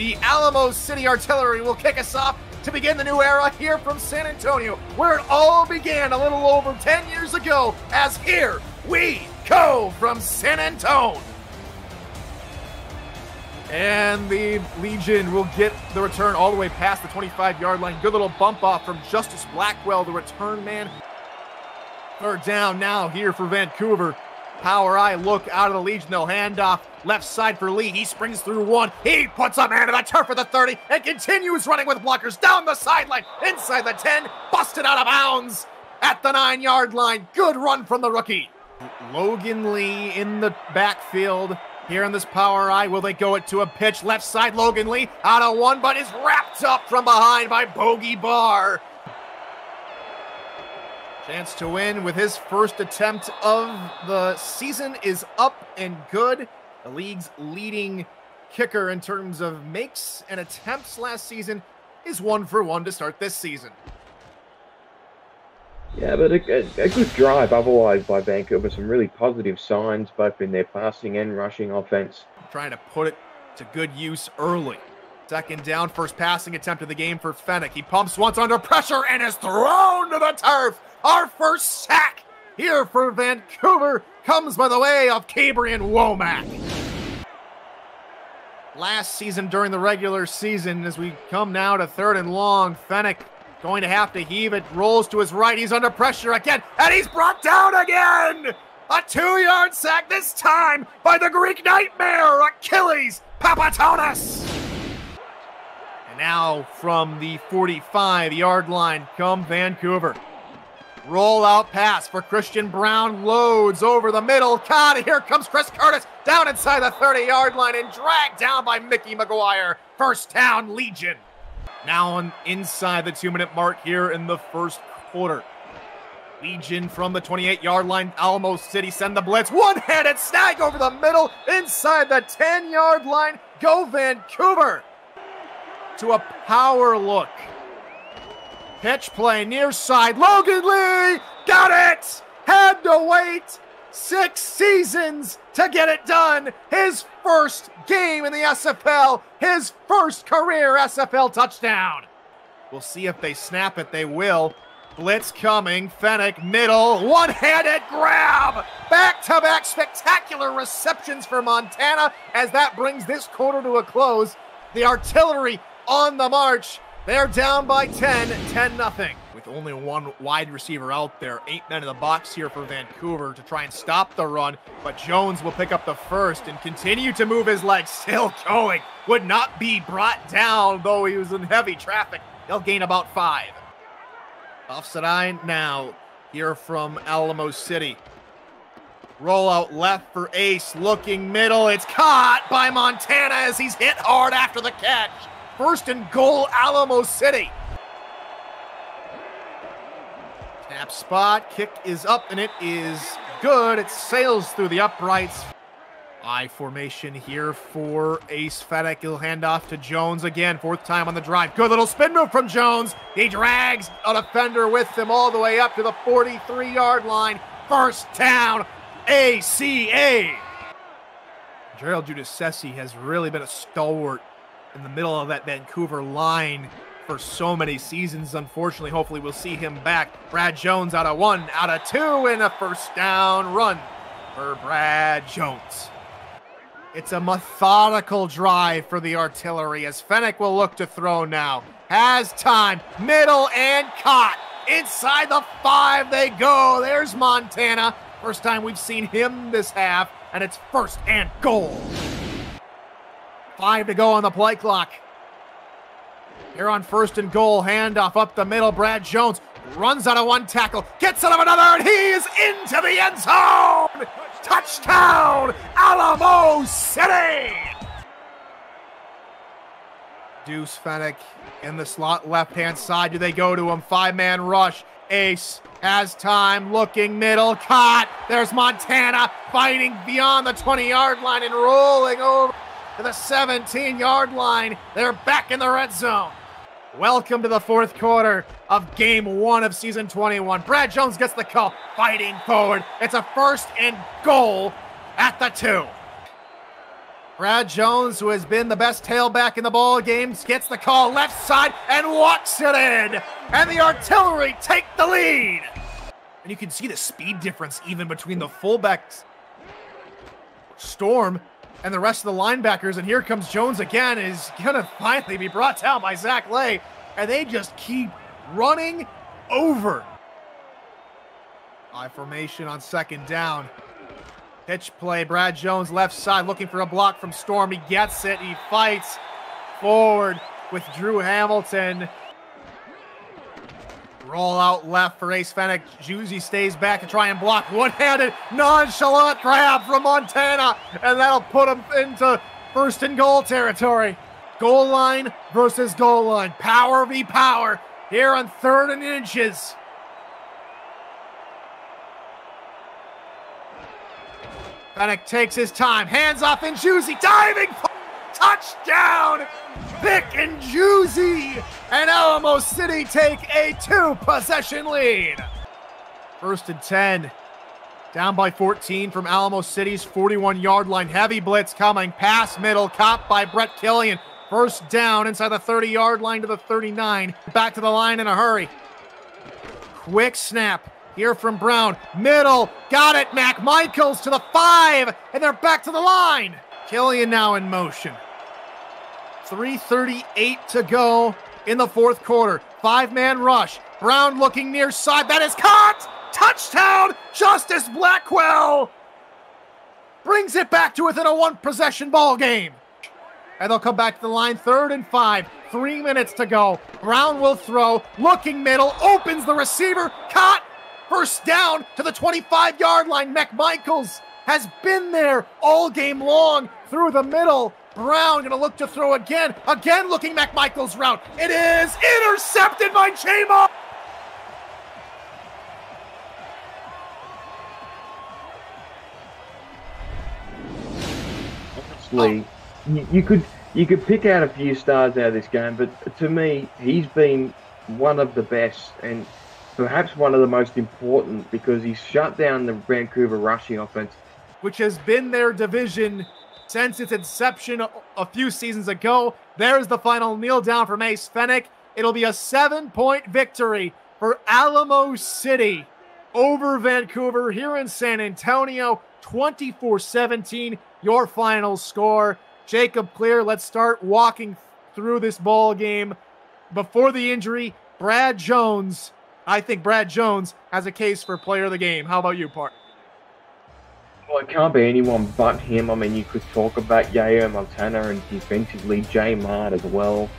The Alamo City Artillery will kick us off to begin the new era here from San Antonio, where it all began a little over 10 years ago, as here we go from San Antonio. And the Legion will get the return all the way past the 25 yard line. Good little bump off from Justice Blackwell, the return man. Third down now here for Vancouver. Power I look out of the Legion. They'll hand off left side for Lee. He springs through one. He puts a man to the turf for the 30 and continues running with blockers down the sideline, inside the 10, busted out of bounds at the nine yard line. Good run from the rookie. Logan Lee in the backfield. Here in this power I. will they go it to a pitch? Left side, Logan Lee out of one, but is wrapped up from behind by Bogey Barr. Chance to win with his first attempt of the season is up and good. The league's leading kicker in terms of makes and attempts last season is one for one to start this season. Yeah, but a, a, a, good drive otherwise by Vancouver. Some really positive signs both in their passing and rushing offense. Trying to put it to good use early. Second down, first passing attempt of the game for Fenech. He pumps once under pressure and is thrown to the turf. Our first sack here for Vancouver comes by the way of Cabrian Womack. Last season during the regular season, as we come now to third and long, Fenech Going to have to heave it. Rolls to his right. He's under pressure again. And he's brought down again. A two yard sack this time by the Greek Nightmare, Achilles Papatonis. And now from the 45 yard line come Vancouver. Roll out pass for Christian Brown. Loads over the middle. Caught. Here comes Chris Curtis down inside the 30 yard line and dragged down by Mickey McGuire. First down, Legion. Now on inside the two minute mark here in the first quarter. Legion from the 28 yard line. Alamo City send the blitz. One handed snag over the middle inside the 10 yard line. Go Vancouver to a power look. Pitch play near side. Logan Lee got it. Had to wait six seasons to get it done. His first game in the SFL, his first career SFL touchdown. We'll see if they snap it. They will. Blitz coming. Fenech middle. One handed grab. Back to back spectacular receptions for Montana as that brings this quarter to a close. The artillery on the march. They're down by 10, 10 nothing with only one wide receiver out there. Eight men in the box here for Vancouver to try and stop the run, but Jones will pick up the first and continue to move his legs. Still going. Would not be brought down, though he was in heavy traffic. They'll gain about five. Offside now here from Alamo City. Rollout left for Ace, looking middle. It's caught by Montana as he's hit hard after the catch. First and goal, Alamo City. Tap spot, kick is up, and it is good. It sails through the uprights. I formation here for Ace Fenech. He'll hand off to Jones again. Fourth time on the drive. Good little spin move from Jones. He drags a defender with him all the way up to the 43 yard line. First down, ACA. Gerald Giudice has really been a stalwart in the middle of that Vancouver line for so many seasons. Unfortunately, hopefully we'll see him back. Brad Jones out of one, out of two, and a first down run for Brad Jones. It's a methodical drive for the artillery as Fenech will look to throw now. Has time, middle and caught. Inside the five they go. There's Montana. First time we've seen him this half, and it's first and goal. Five to go on the play clock. Here on first and goal, handoff up the middle. Brad Jones runs out of one tackle, gets out of another, and he's into the end zone. Touchdown, Alamo City. Deuce Fenech in the slot left hand side. Do they go to him? Five man rush. Ace has time, looking middle, caught. There's Montana fighting beyond the 20 yard line and rolling over to the 17 yard line. They're back in the red zone. Welcome to the fourth quarter of game one of season 21. Brad Jones gets the call, fighting forward. It's a first and goal at the two. Brad Jones, who has been the best tailback in the ball game, gets the call left side and walks it in. And the artillery take the lead. And you can see the speed difference even between the fullbacks, Storm, and the rest of the linebackers. And here comes Jones again, is going to finally be brought down by Zach Lay. And they just keep running over. I formation on second down. Pitch play, Brad Jones left side looking for a block from Storm. He gets it, he fights forward with Drew Hamilton. Roll out left for Ace Fenech. Juicy stays back to try and block. One-handed, nonchalant grab from Montana, and that'll put him into first and goal territory. Goal line versus goal line. Power v power here on third and inches. Fenech takes his time, hands off and Juicy, diving, touchdown! Pick and Juicy! And Alamo City take a two possession lead. First and 10. Down by 14 from Alamo City's 41 yard line. Heavy blitz coming. Pass middle. Caught by Brett Killian. First down inside the 30 yard line to the 39. Back to the line in a hurry. Quick snap. Here from Brown. Middle. Got it. Mac Michaels to the five. And they're back to the line. Killian now in motion. 3.38 to go in the fourth quarter. Five man rush. Brown looking near side. That is caught. Touchdown. Justice Blackwell brings it back to within a one possession ball game. And they'll come back to the line third and five. Three minutes to go. Brown will throw. Looking middle. Opens the receiver. Caught. First down to the 25 yard line. McMichaels has been there all game long through the middle. Brown gonna look to throw again. Again looking McMichaels route. It is intercepted by Chamo. Honestly, you, you could you could pick out a few stars out of this game, but to me, he's been one of the best and perhaps one of the most important because he's shut down the Vancouver rushing offense, which has been their division since its inception a few seasons ago. There's the final kneel down from Ace Fenech. It'll be a seven point victory for Alamo City over Vancouver here in San Antonio. 24 17, your final score. Jacob Clear, let's start walking through this ball game. Before the injury, Brad Jones. I think Brad Jones has a case for player of the game. How about you, Park? Well, it can't be anyone but him. I mean, you could talk about Yayo Montana and defensively J Mart as well.